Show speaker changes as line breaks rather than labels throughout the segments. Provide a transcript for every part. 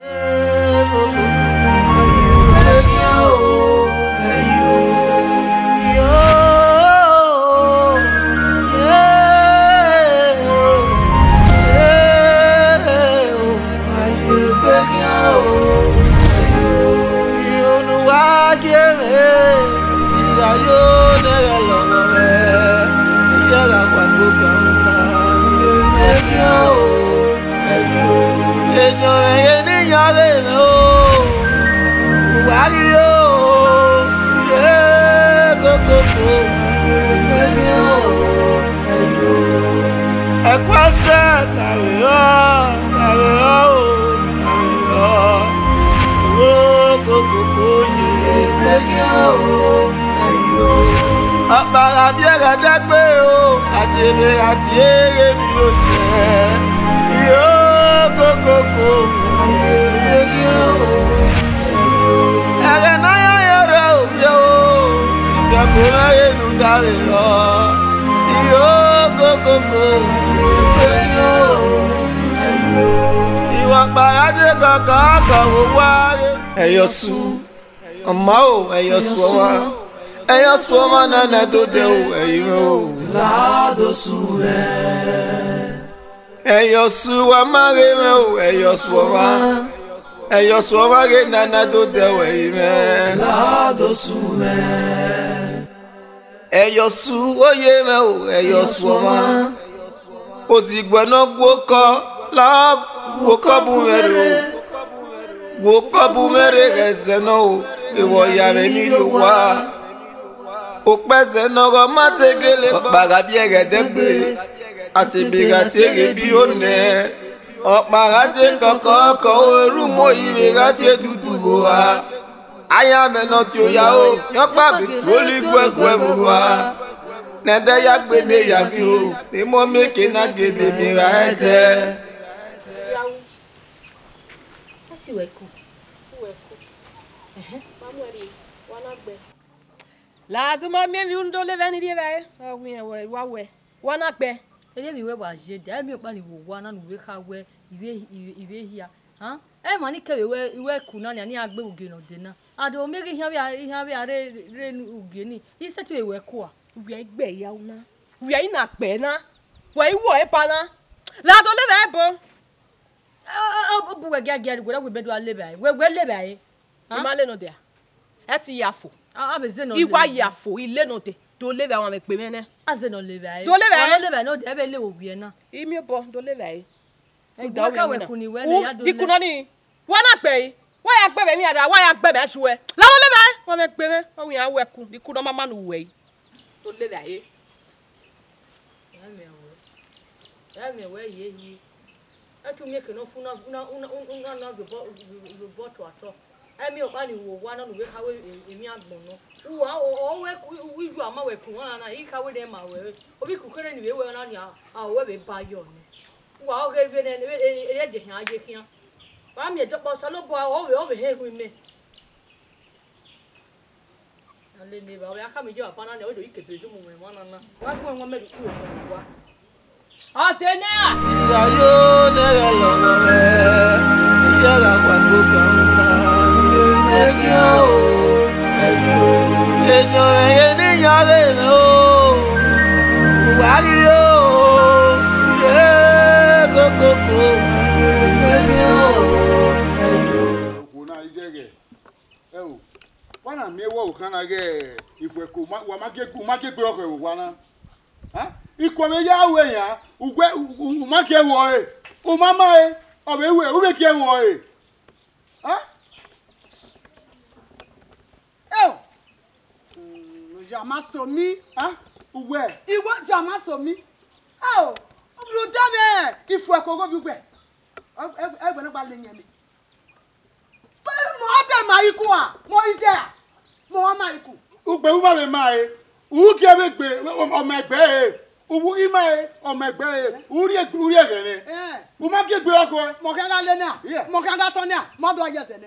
哎。ọ̀pàrà bí ẹ̀rẹ̀dẹ́ pé o àti èmi àti èrè mi ò jẹ́ yóò kókókó ẹ̀rẹ̀ náà yóò yọrọ òbí o ìfẹ̀kùn náà yé nu dáre lọ yóò kókókó ìwọ̀n pàrọ̀ ti kọ̀ọ̀kan kọ̀ wọ́n wá. ẹ̀yọ̀ sùn ọmọ o ẹyọ sùnmọ ẹyọ sùnmọ nana tó dé o ẹyọ o. ládòsù rẹ. ẹyọ sùnmọ márẹ mẹ o ẹyọ sùnmọ ẹyọ sùnmọ rẹ nana do de o ẹyọ mẹ. ládòsù rẹ. ẹyọ sùn oyè mẹ o ẹyọ sùnmọ o sì gbọ́nà gbókọ́ lọ́ọ́ gbókọ́ bùmẹ̀rẹ̀ o gbókọ́ bùmẹ̀rẹ̀ ẹ̀sẹ̀ náà o. ìwọ ìyá rẹ nílò wá òpẹsẹ̀ nọrọ má tegele ọ̀pàrà bí ẹ̀rẹ̀dẹ́ gbé àtìbìrà tèrè bí ó nẹ ọ̀pàrà tẹ kọ̀kọ́ kọ̀ orú mọ́ ìrẹ̀rà tẹ dúdú wò wá aya mẹ́nà tí ó yá o yọ́pà tó lè wò wá yá yá fi o mímọ́ mẹ́kẹ́ náà mi ra ẹ̀
laaduma miemi undo leve ni lieve awi ewe wawe wana gbe elevi we wa je da mi opa ni wo wa na nu we ka we iwe iwe hia ha e ma ni kewe we iwe ku na ni agbe uge no de na ade o mege hia we hia we are re nu uge ni i se tu ewe ku a uge igbe ya una uge ina gbe na we iwo e pa na laado leve ebo o bu we gaga ri gwe gwe be do leve ai we gwe leve ai ma le no dia e ti ya fo igwa yi afo ile no te do lebe awon mekpe mene. aze no lebe aye. do lebe aye. ọ̀rọ̀ lebe aye E de ebe lewo wiye na. imi bọ do lebe aye. ẹgbẹ́ kàwé kun ni wẹ́ni ya do lebe. dikun nani wọn náà pè é wọ́n yà gbẹ̀bẹ̀ mi àdá wọ́n yà gbẹ̀bẹ̀ su ẹ. lebe aye. wọ́n mẹ gbẹ̀mẹ́ wọ́n yà wẹ̀ kun dikun náà nu wẹ̀ yìí do lebe aye.
ya mi wɛ yeye etu mi kene fún na na na na na zobɔ zobɔ tɔtɔ ɛmi ɔba ni wo wa na no we kawe emi agbɔn no wo ɔwɛ wiwu ama wɛ kun wɔn na yi kawe dɛ ma wɛ obi kukere ni we ni a ɔwɛ bɛ ba yɔ no wo ɔwɛ bi ne ne ɛyɛ de hɛn adze kia wa mi ɛdɔkpɔ salo bɔ ɔwɛ ɔwɛ hɛ hu
mi dze wa pana ne ɔyɛ do yi kebe zu mu mɛ mɔ nana wa kun wɔn
ẹ̀yìn o ẹ̀yìn o èso ẹ̀yẹ níyàrá mi o wárí o yé kókókó ẹ̀yìn o ẹ̀yìn o.
òkúna ìjẹ́gẹ̀ ẹ o wọn à mí wọ òkànnà gẹ ìfọ̀ẹ̀kọ̀ wà má ké gbé ọkọ̀ ìwò wa náà ikọ̀ mi yá awọ èèyàn ùgbẹ́ ùmákẹ́ wọ̀ ẹ́ ùmámá ẹ́ ọ̀bẹ̀ ìwé ùbẹ̀kẹ́ wọ̀ ẹ́.
Jamasomi. Huh? Where? Ìwọ Jamasomi. Oh, Rudame, if we go go where? Everybody by the name. Mo ate ma ikú a, mo iṣẹ́ a, mo wá ma ikú.
Ugbe me. mi máa ye, uwu kí ẹ bẹ gbé ọmọ ẹgbẹ́ ye, uwu ima ye ọmọ ẹgbẹ́ ye, uri uri ẹ̀rẹ̀ ni. Mo máa kí gbé ọkọ. Mọ̀kẹ́ńdá lé ní à, mọ̀kẹ́ńdá tán ní à, mọ́tò ọjọ́ ẹ̀sẹ̀ ní.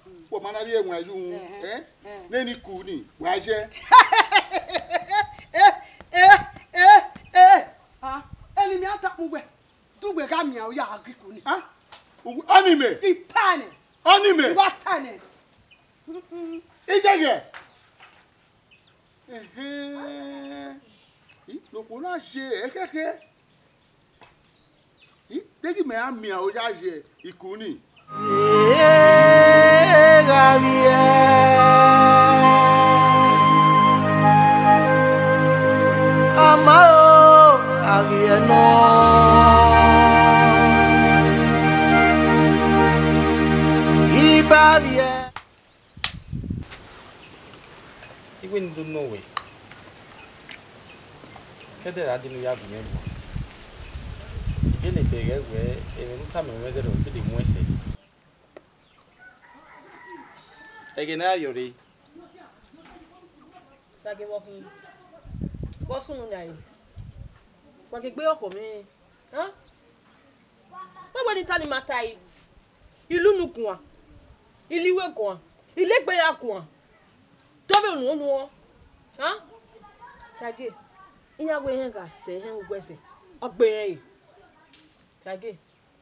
wa manari enwa yun eh neni ku ni wa je eh
eh eh eh ah eni mi ata mu gbe du gbe ga
mi o ya agriku ni ah anime itane anime wa tane ijege eh eh loko na se ekeke degi me amia o ja se ikuni Yeah
llega bien. Amado, a bien no. Y va bien.
Igwe ni do no way. Kedere adinu ya bi yen. Igwe ni bere we, e nta me we gero bi egenario ri
sage walking. What's wo sun ni ayi wa ke gbe oko mi ha wa wa ni tani mata yi ìlú nukun wa iliwe kun ilé gbeya kun to be nu nu ha sage iya we hen ga se hen wo gbese ogbe hen yi sage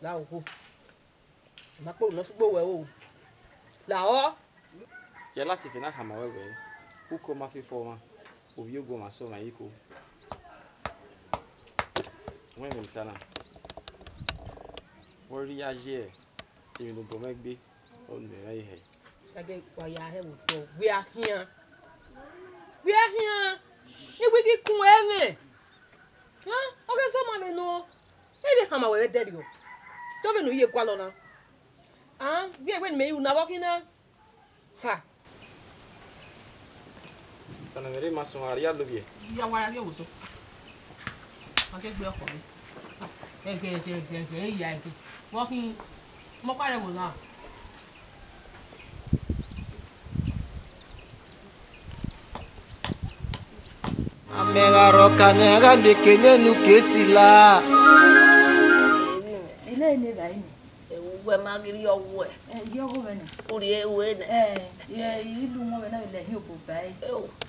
la o ko ma pe o lo sugbo we o la o
yɛla sifi na hama wɛwɛ uko ma fi forma, ovi ogo ma so ma iko wɛn mi tana wɔri azi yɛ èmi ló gbɔmɛ gbé ɔnu yɛ ayi hɛ.
sage wàyà ẹ wò tó gbé ahìyàn gbé ahìyàn nígbè kíkún ẹ mẹ ọkẹ sọmọ mi nù ebi hama wẹwẹ dẹri o tọbi nù yẹ kwalọ na bí ẹgbẹ ni mi yìí na náwó kí ha
tọ̀nà mẹ́rin máa sun àríyá lóbi ẹ̀.
ìyàwó ara yóò tó wọn ké gbé ọkọ mi ẹgbẹ ẹgbẹ ẹgbẹ ẹgbẹ ìyá ẹgbẹ wọn Ame n mọ pàrẹ wò náà.
amẹ́rarọ kanẹ́rà lèkè nínú kèésì la.
ilé ìní báyìí ni. ewu ẹ máa rí ọwọ́ ẹ. ẹ yọkọ bẹ nà. orí ewu ẹ nà. ẹ ìlú wọn bẹ náà ilẹ̀ yóò bọ̀ báyìí.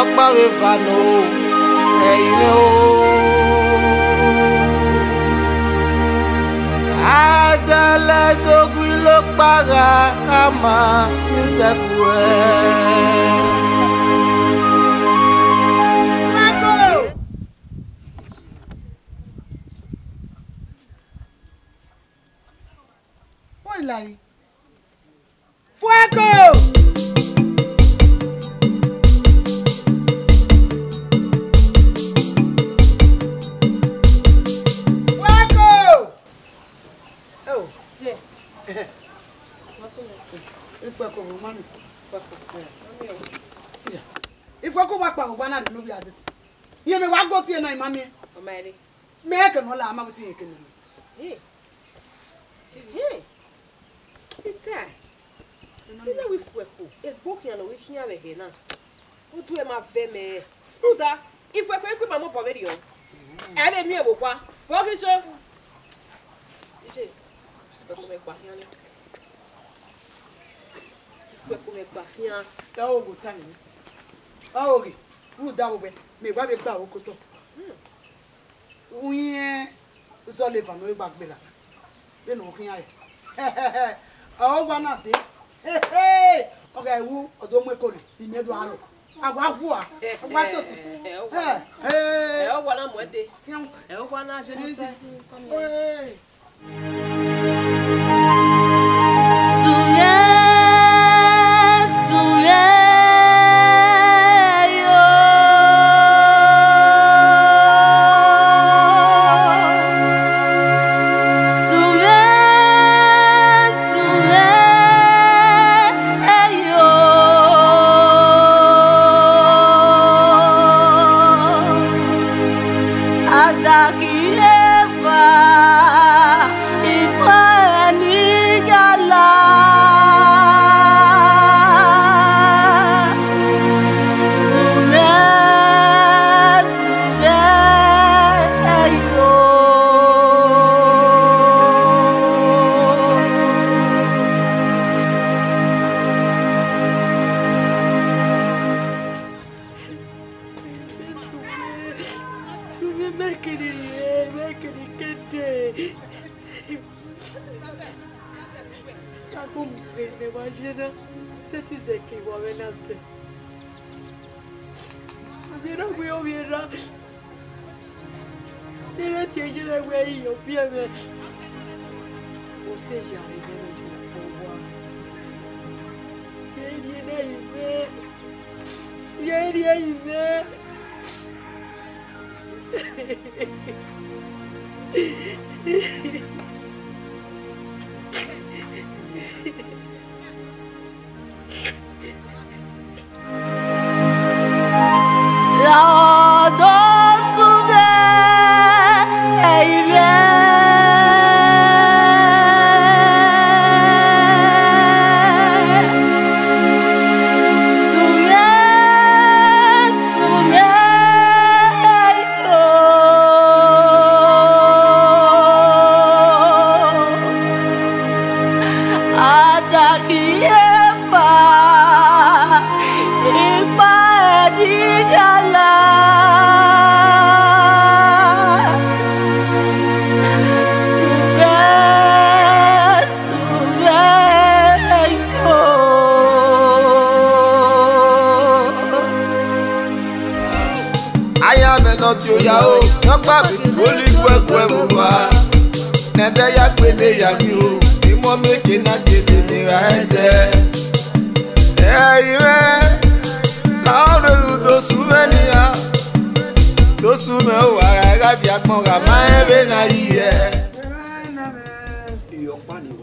ọgbàwé fanu ẹ̀yìn ni ó. azẹlẹ sogui ló para ama yusefu ẹ.
Fuego! kana de nubi adesi iye me wa gbo ti e na imami o e. meri me e ke no la ma ti ke ni
eh eh ita ina we fu epo e gbo ki ala we ki ya we he na o tu e ma fe me o da ifu epo e ku ma mo po meri o mm-hmm. e be mi e wo kwa bo ki so ise se ko me kwa ki ala ifu epo me kwa ki ala ta o go tani ruda
wewe megba be gba okoto uye zole va no gba gbela be no kin aye o gba na de oga ewu odo mo ko ni mi edu aro agwa gwa agwa to si
eh eh o gwa na mo de e o gwa na je ni se so ni eh
yayını. Yer yayını. Hehehehe
babi holy kwekwe mụba n'ebe ya kwele ya gị o ịmụ meke na kete mịra ete eire na ọrụ dosume ni ya dosume ụwa ya gabi akpọ ga ma ebe na ihe.
ìyọ̀pá ni o.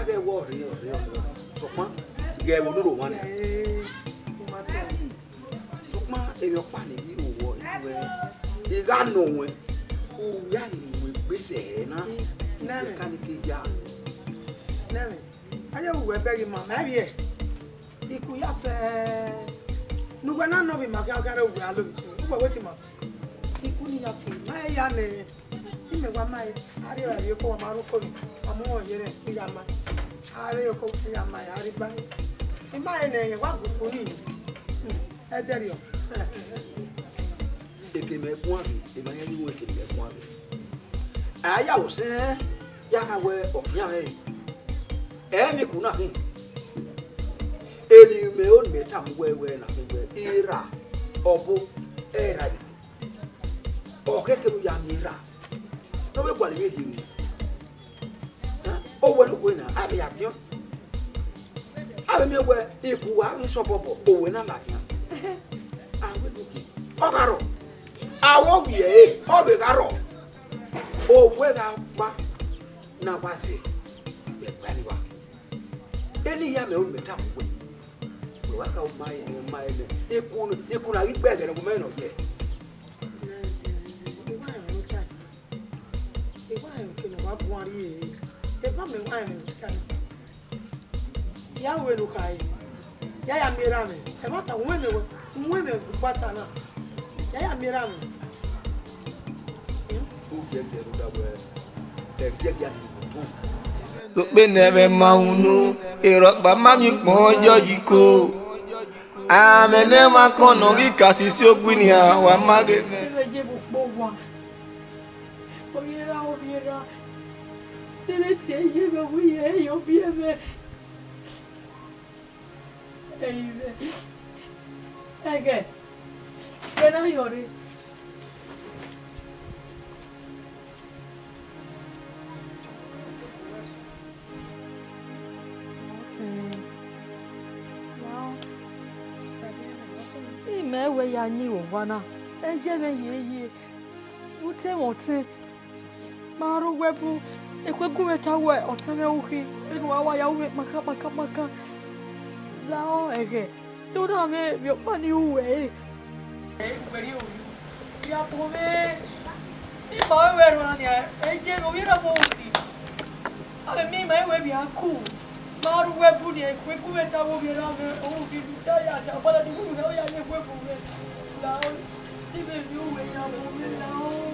adé wọ ọ̀rẹ́ ọ̀rẹ́ ọ̀rẹ́ tọpọn ìgbà ẹwọ lóró wọn ni. tọpọn èmi ọpa nìyí òwò ìlú ẹ ìgbà nù wọn òwò yà ni mo gbèsè ẹ náà ìgbà kánìkì yà. nẹ́ẹ̀mì ayé wù ẹ bẹ́ẹ̀ mọ̀ mẹ́rì ẹ̀ ikú yà fẹ́ nùgbẹ́ náà nọ̀ bí màkàkàrà òwò alóbi ìgbà wẹ́tì mọ̀ ikú ni yà fẹ́ máyé yà ni. Ime gwa mai, ari ra yo ko ma ro ko, amu o yere, ya mai are okokwu ya ma ya rịba ịma ya na-enyekwa akụkụ n'ihi eteriọ ekemekun abi emanyaniwo ekemekun abi ayawo sẹ yakawe ọkùnrin àwọn ẹyìn ẹmí kùnà hàn ènìyàn mẹ́wọ́ ní mẹ́ta wẹ́wẹ́ làkúnwẹ́ ìrà ọ̀bọ ẹ̀rà ọ̀kẹ́kẹ́ ló yà mí rà lọ́wọ́ ìgbàlẹ́ yẹn lè mi owó ló wé nà àbí àbíọ́ àbí mi wẹ ikú wa àbí sọ́bọ̀bọ̀ òwe náà làbíọ́ àwọn ènìyàn ọ̀gá rọ̀ àwọn wìyẹ̀ ẹ̀ ọ̀bẹ̀ ká rọ̀ òwe ká pa náà wá sí gbẹ̀gbẹ́ ni wa ẹni yá mi ò mẹ́ta òwe òwe wa ká o máa yẹ o máa yẹ mẹ ikú ikú náà gbẹ ẹ̀gẹ̀rẹ̀ kò mẹ́rin ọ̀jẹ̀. ìwà àrùn kìlọ̀ wá bu àrí èyí eba me wine me kana ya we lu kai ya ya mira me eba ta we gbata na ya ya mira me
sọpẹ́ nẹ́ẹ̀mẹ́ máa ń nú ìrọ̀pá máa mi pọ̀ ọjọ́ yìí kó àmẹ́nẹ́ máa kànnà rí kàsí sí ògbìn ní àwọn
Tere tie
ye me wu ye yo bi me. Eyime. Ege. Bena yori. Ime ewe ya anyị ụwana ejebe ya eyi ute nwote mara wepụ ekweku weta we otame uhi enu awa ya uwe maka maka maka lao ege dona me mi opa ni uwe e kweri uyu ya pome si ma we we rona ni e je no yera mo udi ave mi ma we bi aku maru we bu ni ekweku weta wo bi ra me o bi ta ya ta bala du ku ya ya ni kweku we lao ti be mi uwe ya mo
mi lao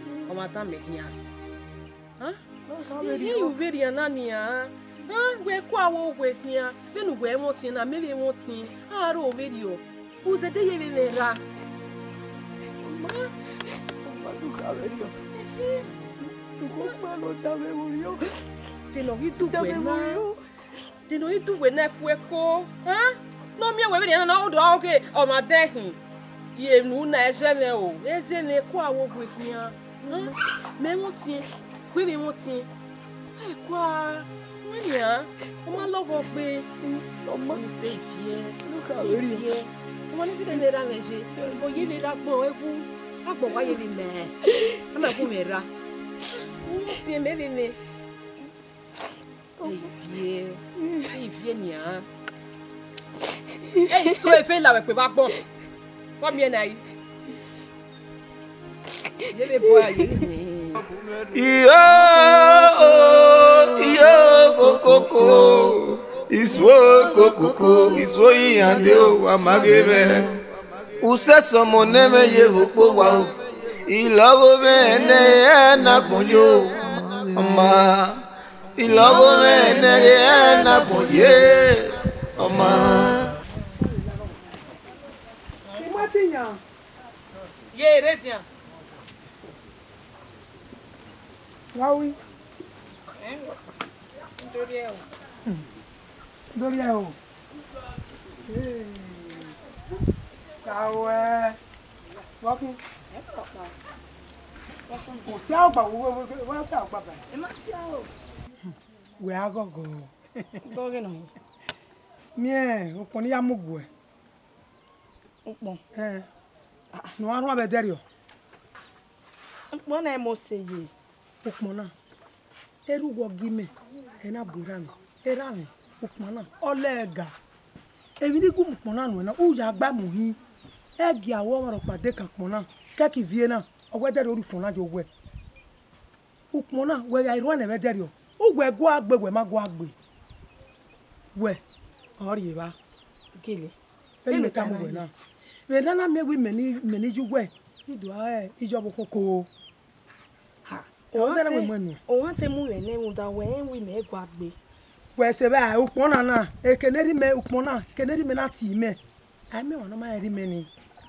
ọmata mehia ihe uveria nani ya wekwawo weknia benu gwe moti na mebe moti aro overio uzede yebe mera tenogi dugwe na tenogi dugwe na efue ko n'omi ewe ebere na ọdụ ọgụ ọmadehi yenu na ezeme o ezeme kwa awo gweknia Mẹ́wọ́ntì pé Mẹ́wọ́ntì ẹ̀kọ́ a wẹ́nì á wọ́n máa lọ́wọ́ pé ọmọ mi ṣe fi ẹ́ fi ẹ́ ọmọ ní sídẹ̀ mi ra mẹ́ ṣe òye mi ra gbọ́n ẹkú àgbọ̀ wáyé mi mẹ́ ẹ́ ọmọ ẹkú mi ra Mẹ́wọ́ntì mẹ́mi mi ẹ̀ fi ẹ́ ẹ̀ fi ẹ́ nìyà ẹ̀ sọ efe làwọn ẹ̀pẹ̀ bá gbọ́n wọ́n mi ẹ̀ náà yìí.
Iyo iyo kokoko isuo kokoko isuo yiyande o amage bẹ. Usẹ́sọ̀mọ̀ nẹ́mẹ̀ yẹ òpó wa o. Ìlọ́wọ́ bẹ́ẹ̀ ní ẹ̀ nàgbọ̀njọ́ ọmọ. Ìlọ́wọ́ bẹ́ẹ̀ ní ẹ̀
nàgbọ̀njẹ́ ọmọ.
Yé eré ti yàn. wá wí. nítorí ẹ o.
nítorí ẹ o. kàwé
wọ́pù kò
sí àgbà wo wọ́n sí àgbà
bàyà. ẹ má sí àwọ.
wẹ́ agọ́gọ́. dọ́gì nà. miẹ nkpọ ní yàmú gùn ẹ. nkpọ. ẹ nù arún abẹ dẹrẹ o. nkpọ náà mo ṣe yìí. ukpona erugwo gime enaburami erami ukpona olega evinigu ukpona nuena uya agba muhi egi awo maro pade ka ukpona keki viena ogwedere ori ukpona jo we ukpona we ya iruane vederio ugwe gwa agbe we ma gwa agbe we ori ba gele ele tamu we na we nana me wi meni meni jugwe idu a e ijo boko ko onwantemure ne nwuda wee nwi ma egwu agbe wee sebe a ukpona na ekeneri me ukpona keneri me na ti ime ame wa noma eri me ni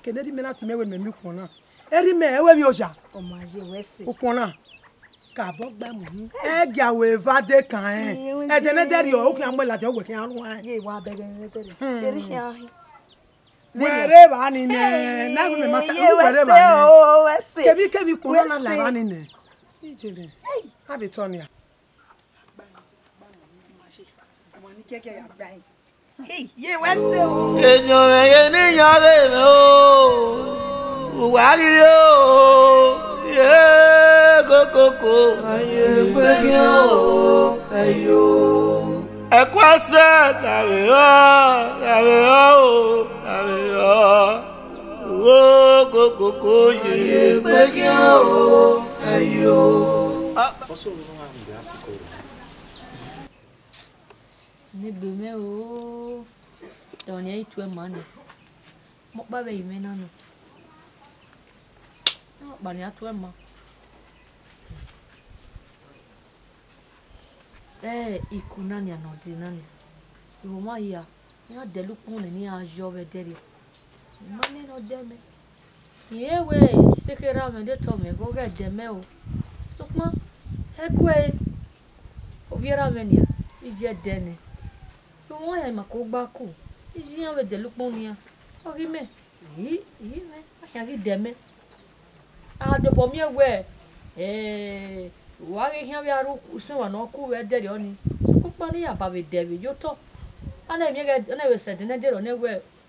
keneri me na ti ime we me mi ukpona eri me ewe mi oja
omaye wese ukpona
ka bo gba mu ni e gya we va de kan e e de ne deri o ki amwe la de o ki anu an ye wa be be ne deri eri ki an wẹrẹ bá ni nẹ náà gbọmọ mata wẹrẹ bá ni nẹ kẹbi kẹbi kpọnọ náà là bá ni nẹ. Ijele, how be turn ya? Èèyàn ẹ̀yẹ níyàn rẹ̀ mi ó,
wà á rí ó, yé kókókó. Ayé gbẹ́yìn ó, ẹ̀yọ́. Ẹ̀kọ́ ẹsẹ̀ làrí ọ́, làrí ọ́ ó, làrí ọ́. Owó kókókó yé gbẹ́yìn ó ayọ̀. ọsọ
wo ló wà ní ìdá àsìkò rẹ.
nígbè mẹ́wòó dọ̀nì ẹ̀ ìtú ẹ̀ máa nù mọ́pá bẹ́ẹ̀ yìí mẹ́ná nù pàní àtú ẹ̀ máa. ɛɛ iku nani ní adẹlukun ní ní azɔ bɛ dɛ de ìmọ̀ mi yewe sekera mende tome goge deme o sokuma ekwe obiara menia iji edene pe wọn ya ma ko gba ku iji ya we delu pon nia ogi me yi yi me aya gi deme a do bo mi ewe eh wa gi hian ya ru sun wa no ku we de ri oni sokuma ni ya ba we de we yo to ana mi ga ana we se de ne de ro ne we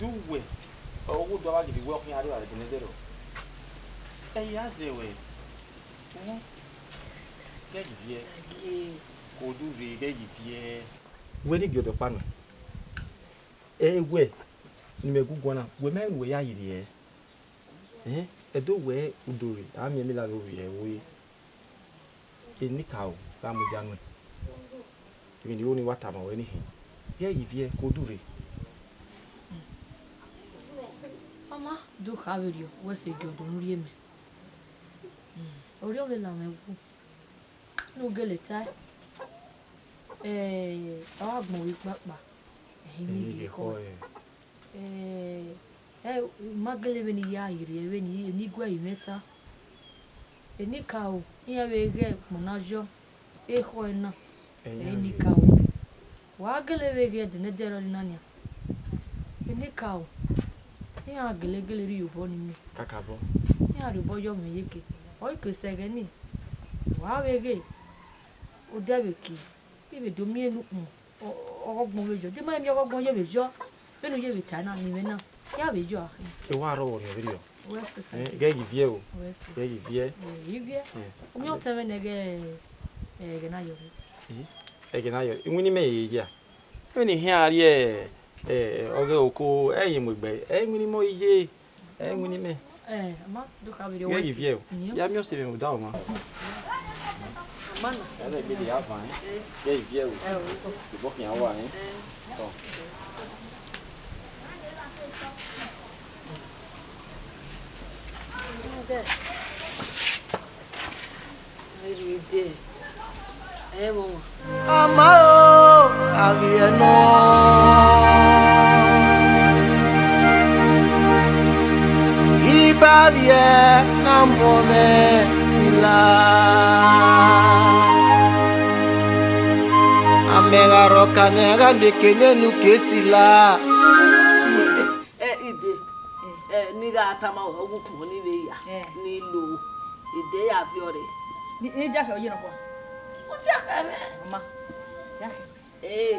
do well owó dọ́wà lè fi wẹ́ ọkùnrin àríwá rẹ̀ bẹ̀rẹ̀ dẹ̀rọ̀ ẹ̀yìn àzẹ̀wẹ̀ wọ́n gẹ́gì bí ẹ kò dúre gẹ́gì bí ẹ. wẹ́ẹ́dì gẹ̀dọ̀ panu ẹ wẹ́ nimegu gwana wẹ́ mẹ́rin wẹ́ yá yìrì ẹ ẹ ẹdọ wẹ́ udore àmì ẹ̀mí la lórí ẹ wọ́ye ẹ níkà o tá a mú jánu ẹ̀mí ni ó ní wàtà mà wẹ́ níhìn yẹ́ yìí bí ẹ kò dúre.
Mama. Do kawerio wese di odo nri eme. Ori ole la me ku. Hmm. No gele tai. Eh, awagbon wi papa. Ehin mi le ko. Eh, eh, eh magele be ni ya ire be ni ni gwa imeta. Eni ka o, iya be ge monajo. E ko ena. Eni ka o. Wa gele be ge de ne dero ni nania. Eni ka o ya gelegele ri yobo ni mi kakabo ya ribo yo me yeke oi ke sege ni wa wege o de be ki bi be do mi enu kun ọgọgbọn bejo de ma mi ọgọgbọn ye bejo benu ye beta na ni me na ya bejo akin
e wa ro wo ni bejo
Ouais, c'est ça. Gars, il vient. Ouais, c'est ça. Il vient. Il vient. Combien de temps est-ce que tu as eu?
Eh, tu as eu. Tu as eu. Tu as oge oko eyi mugbe eyi mini mo iye eyi mini me
eh ma do ka bi de wo ye
ya mi o se mo da o ma
mana ela bi de
ava hein ye ye o de bo kin wa hein
to
Ama o, ari eno. nadie nam sila
Amega roka nega mekene nuke sila
eh, eh ide eh, eh nira atama ogu kun ni le ya eh. ni lo ide ya fi ore ni jake oyin ko o jake me mama jake eh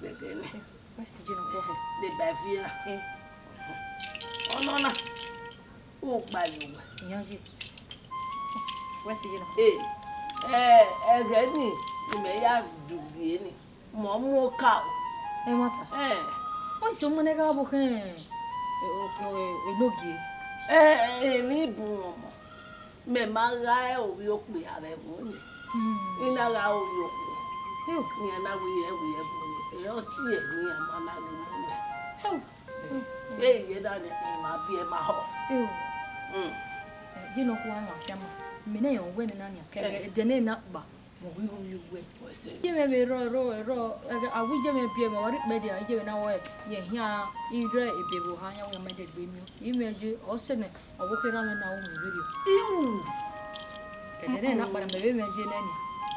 bɛbɛnɛ bɛba fia ɔnɔna o gba yowa ɛgɛ ni mɛ ya dubie ni mɔ mu ka o. ɛ mɔ ta eh. wọn sì mú nẹgà bó kẹ olóògì. ẹ èmi bù wọn mọ mẹ máa ra ẹ òwe òpè ààrẹ mọ ni iná hmm. ra òwe òpè ní aláwo yẹ ẹwù yẹ bò ní ẹ ọ sí ẹ ní ẹ máa láwo mú mi ẹ yẹ dání ẹ máa bí ẹ máa họ.
yìí ló kó àwọn àfẹ́ mọ́ mi náà yàn wẹ́ ní náà ní akẹ́kẹ́ ẹ̀dẹ̀ náà iná gbà
mọ̀ wí wọ́n yóò wẹ́. yíyẹ
mi rọ rọ rọ àwùjẹ mi bí ẹ mọ̀ wárí pẹ́ di àwùjẹ mi náà wọ̀ ẹ̀ yẹ hí à ìdúrà ìbẹ̀wò ha yẹn wọ́n mẹ́tẹ̀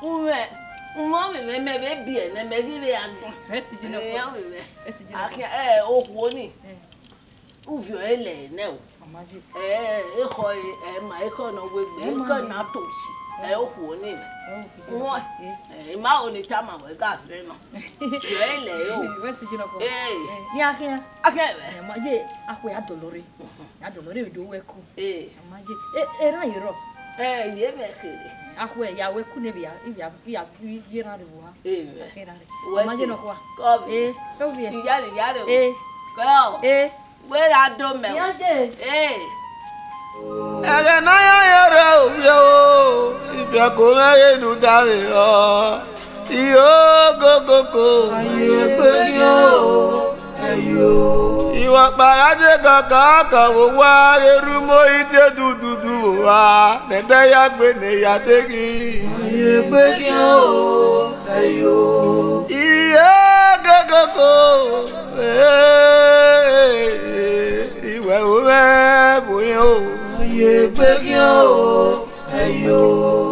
gbé mọ mi mẹ mẹ bẹ bi ẹ nẹ mẹ bi bẹ agun ẹyà mi mẹ akẹ ẹ ohuo ni uvio ẹ lẹ nẹ o ẹ ẹkọ ẹ ma ẹkọ e na wegbe ẹkọ e e na tosi ẹ eh. eh, ohuo ni mẹ wọn ẹ ma o ni tama wẹ gaasi nọ uvio ẹ lẹ
o ee
ni akẹ akẹ ẹ ma ye akọ ya dolori ya
dolori o do ee eh. ẹ ma ye ẹ ẹ ra rọ. Eh, ye me ke. Akwe ya we kune bia, ibia bia yera de wa. Eh. Yera de. Amaje no kwa. Kobi. Eh, kobi. Iya le ya de. Eh. Ko. Eh.
We ra do me. Ya je. Eh. Ege na ya yera obia o. Ibia ko me
ye nu da me o. Iyo go go go. Aye pe yo iwakpa ya jega ka aka ụwa erumo ite dududu ụwa nede ya gbene ya degị ihe gegego iwe ume bụ ihe o